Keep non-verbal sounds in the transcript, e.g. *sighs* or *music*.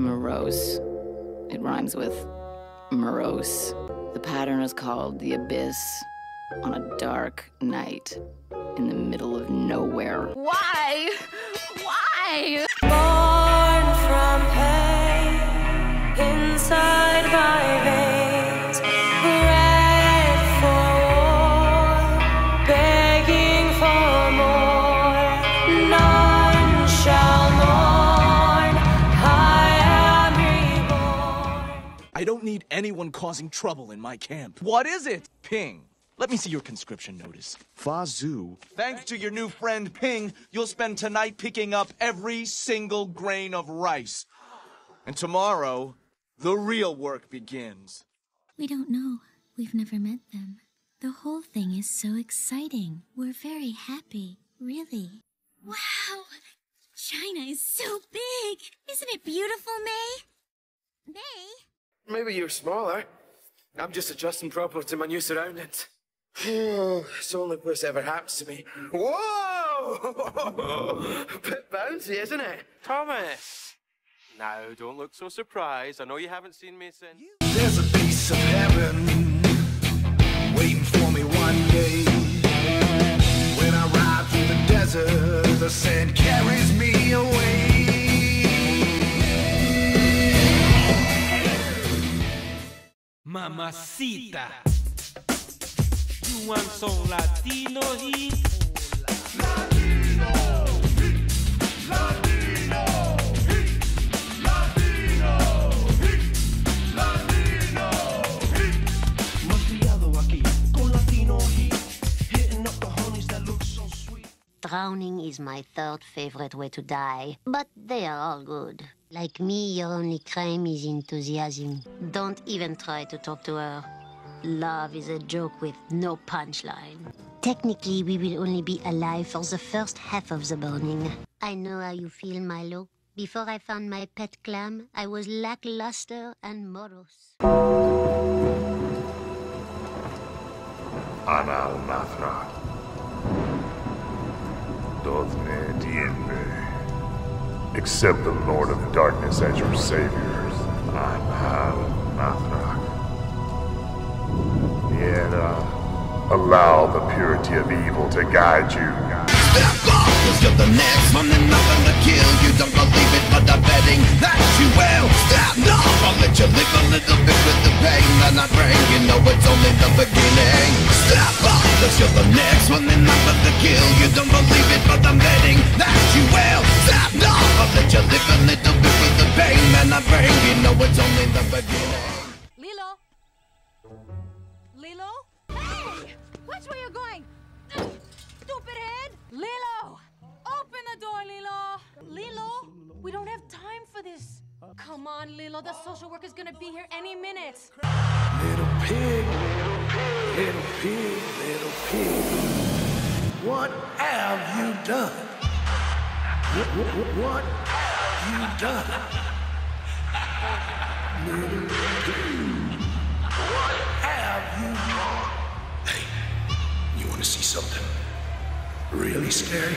I'm morose. It rhymes with morose. The pattern is called the abyss on a dark night in the middle of nowhere. Why? Why? I don't need anyone causing trouble in my camp. What is it? Ping. Let me see your conscription notice. Fa Zhou. Thanks to your new friend Ping, you'll spend tonight picking up every single grain of rice. And tomorrow, the real work begins. We don't know. We've never met them. The whole thing is so exciting. We're very happy, really. Wow! China is so big! Isn't it beautiful, May? May? Maybe you're smaller. I'm just adjusting properly to my new surroundings. *sighs* it's the only place that ever happens to me. Whoa! *laughs* Bit bouncy, isn't it? Thomas! Now, don't look so surprised. I know you haven't seen me since. There's a piece of heaven waiting for me one day. Mamacita. You want some Latino heat? Drowning is my third favorite way to die, but they are all good. Like me, your only crime is enthusiasm. Don't even try to talk to her. Love is a joke with no punchline. Technically, we will only be alive for the first half of the burning. I know how you feel, Milo. Before I found my pet clam, I was lackluster and morose. Nathra. Dozne Diembe. Accept the Lord of Darkness as your saviors. Anal Nathra. Yet, uh, allow the purity of evil to guide you. Step up, cause you're the next one and nothing to kill you. Don't believe it, but I'm betting that you will. Step up, I'll let you live a little bit with the pain that I bring. You know it's only the beginning. Step up, cause you're the next one and nothing to kill you. Don't believe it, but I'm pain that I bring. You know it's only the beginning. Lilo? Lilo? Hey! Watch where you're going! Stupid head! Lilo! Open the door, Lilo! Lilo, we don't have time for this. Come on, Lilo, the social worker's gonna be here any minute. Little pig, little pig, little pig. What have you done? What, what, what have you done? What have you done? Hey, you want to see something really scary?